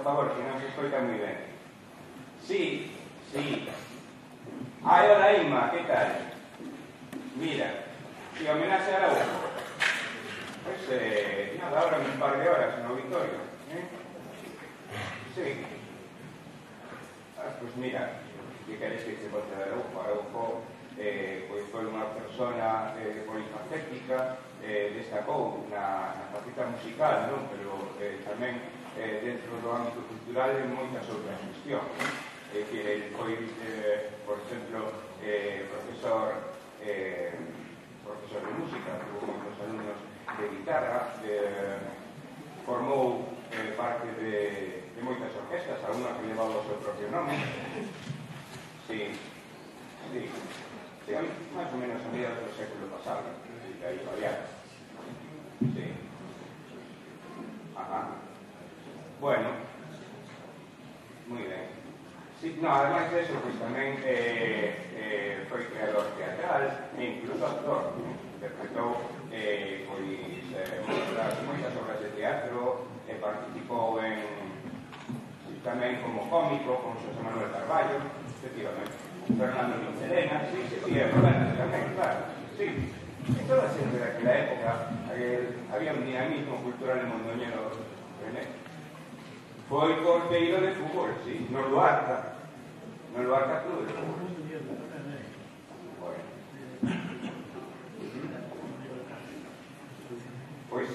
por favor, que non se escoita moi ben. Sí, sí. Ai, hola, Inma, que tal? Mira, si homenaxe a la Pois, eh, nada, ahora un par de horas no auditorio. Eh? Sí. Ah, pois pues mira, que queres que se volte da UFO? A eh, pois foi unha persona eh, polifacética, eh, destacou na, na faceta musical, non? pero eh, tamén eh, dentro do ámbito cultural en moitas outras cuestións. É que el foi, eh, por exemplo, eh, profesor eh, profesor de música, tuvo moitos alumnos de guitarra, eh, formou eh, parte de, de moitas orquestas, algunas que levaba o seu propio nome. Sí, sí, sí, máis ou menos a mediados do século pasado, de aí variadas. Bueno. Muy bien. Sí, no, además de eso, pues tamén eh, eh, foi creador teatral e incluso actor. ¿no? Interpretou eh, pois, eh, moitas, moitas obras de teatro e eh, en tamén como cómico, como José Manuel Carballo, efectivamente. Fernando Michelena, sí, sí, sí, é tamén, claro, sí. En toda xente daquela época eh, había un dinamismo cultural en Mondoñero fue el torpedo de fútbol, sí. No lo harta, Club de Fútbol. Bueno. Pues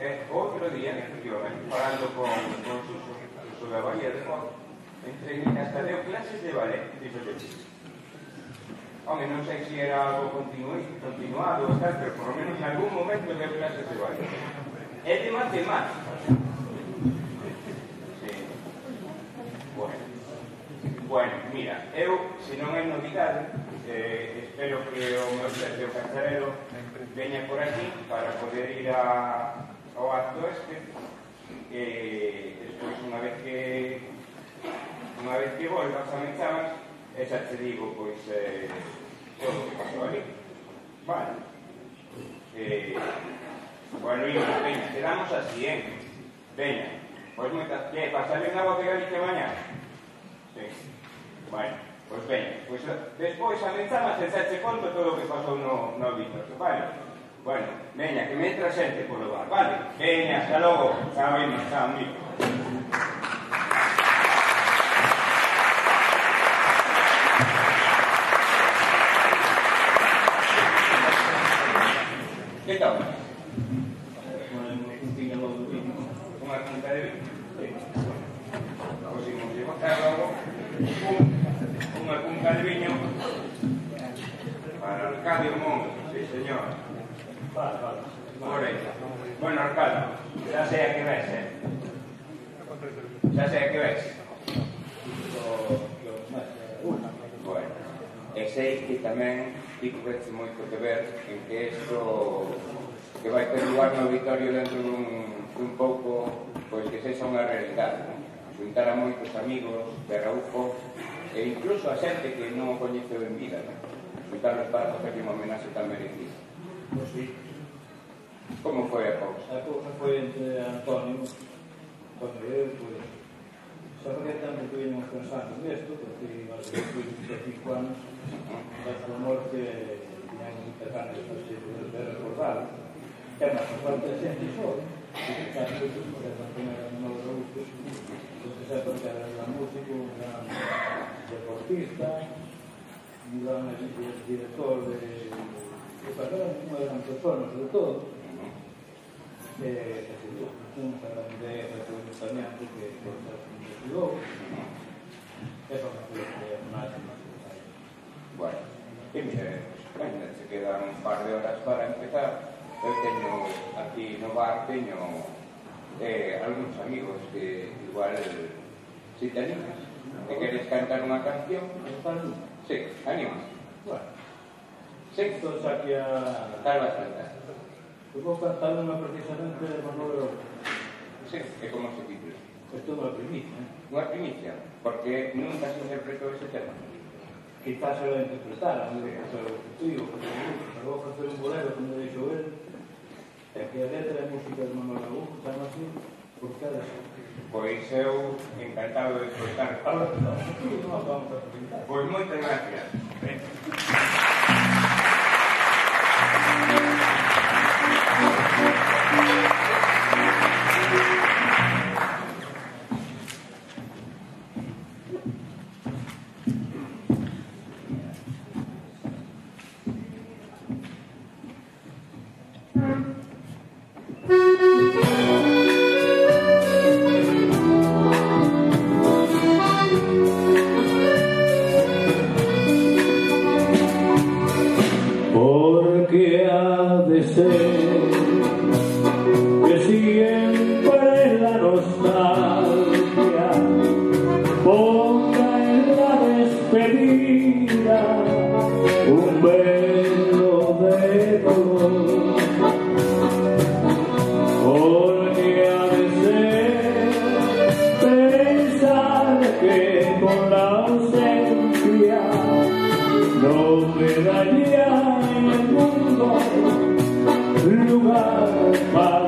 eh, otro día, efectivamente, hablando con, con su, su, de moda, entre mi clases de ballet, dijo yo. Hombre, no sé si era algo continuado, continuado o tal, pero por lo menos en algún momento de clases de ballet. Es de matemáticas. Mira, eu, se non hai novidade, eh, espero que o meu Sergio Cacharelo veña por aquí para poder ir a, ao acto este e eh, despois unha vez que unha vez que volvas a chamas, e xa te digo pois eh, todo o que pasou ali. Vale. Eh, bueno, imos, veña, quedamos así, eh. Veña, pois moitas eh, que, pasarle unha botella de mañá. Sí. Vale. Pois ben, pois, despois a analizamos en sete conto todo o que pasou no, no Víctor, vale? Bueno, veña, que me entra xente polo bar, vale? Veña, hasta logo, xa vimos, xa, amigo. algún cadriño para Arcadio Mon, sí señor. Ora, bueno, Arcadio, xa sei a que ves, eh? Xa sei a que ves. Bueno, e sei que tamén ti cobertes moito que ver en que isto que vai ter lugar no auditorio dentro dun, dun pouco pois que sexa unha realidade, non? Juntar a moitos amigos de Raújo e incluso a xente que non o coñeceu en vida, non? escutar para párrafos que unha homenaxe tan merecida. Pois sí. Como foi a cousa? A cousa foi entre Antonio, Antonio e eu, pois, só que tamén tuvimos pensando nesto, porque nós tuvimos cinco anos, da súa morte, tiñamos muitas ganas de facer de recordar, que a nosa parte xente só, que está moito, porque a Antonio era un novo robusto, xa é porque era un músico, un gran deportista un gran director de de carrera unha gran persona sobre todo. Eh, un de ayuntamiento que se investigou eso me fue máis Bueno, e mire, se quedan un par de horas para empezar. Eu teño aquí bar, teño eh, algúns amigos que igual si te animas que queres cantar unha canción sí, anima bueno, sí. entón xa que a Carla Santa eu vou cantar unha precisamente de Manuel Manolo sí, que como se titula Isto é unha primicia Eh? unha primicia, porque nunca se interpretou ese tema quizás se lo interpretara non sí. pero tío, pero vou facer un bolero como deixou el e que a letra e música de Manuel Augusto están así Pois eu encantado de escutar. Pois moitas gracias. Que con la ausencia no quedaría en el mundo lugar para